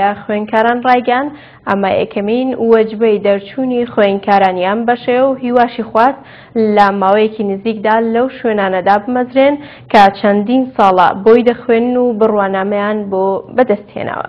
لە خوێندکاران ڕایگەیاند، ئەمە یەکەمین وەجبەی دەرچوونی خوێندکارانی ئەم بەشەیە و هیواشی خواست لە ماوەیەکی نزیکدا لەو شوێنانە دابمەزرێن کە چەندین ساڵە بۆی دەخوێنن و بڕوانامەیان بۆ بەدەستهێناوە.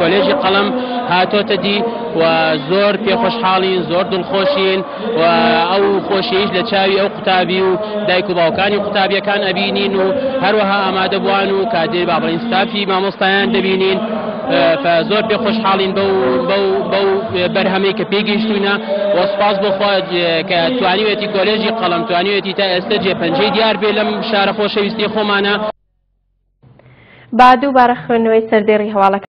کۆلێژی قەڵەم هاتۆتە دی و زۆر پێخۆشحاڵین زۆر دڵخۆشین و ئەو خۆشیش لە چاوی ئەو قوتابی و دایک و باوکانی قوتابیەکان ئەبینین و هەروەها ئامادەبووان و کادێ بابڵین ستافی مامۆستایان دەبینین زۆر پێ خۆشحاڵین بەو بەرهەمەی کە پێگەیشتوینە وەسپاس بۆخوا کە توانیوێتی کۆلێژی قەڵم توانیوێتی تا ئێستا جێ پەنجەی دیار بێ لەم شارە خۆشەویستی خۆمانە با دووبارە خوێندنەوەی سەردێڕی هەواڵەکە